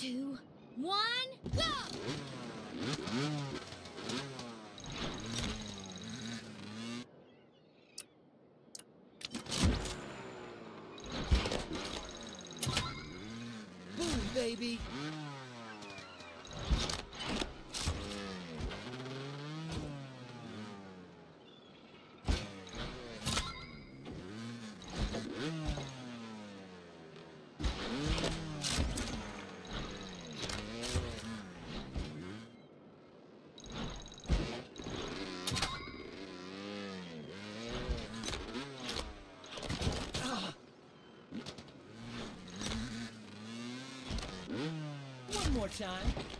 two, one, go! Baby! One time.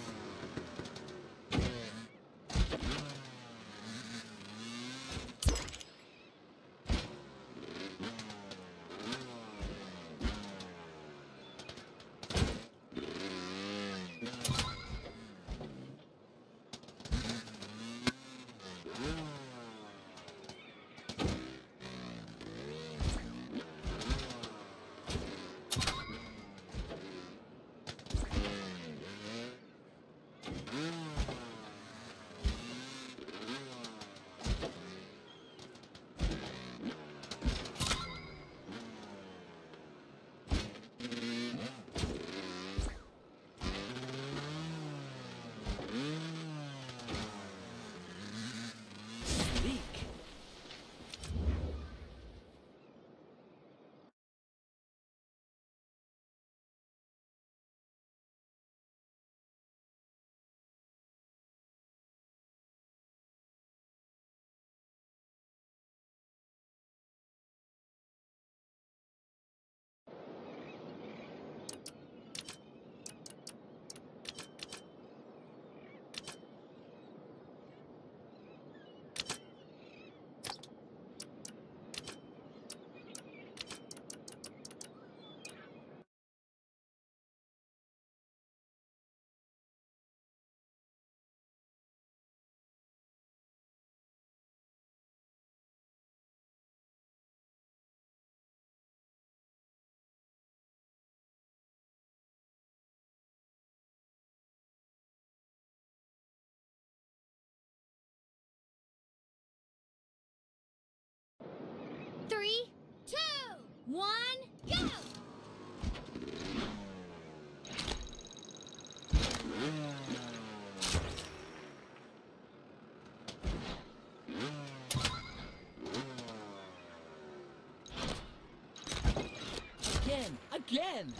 One, go! Again! Again!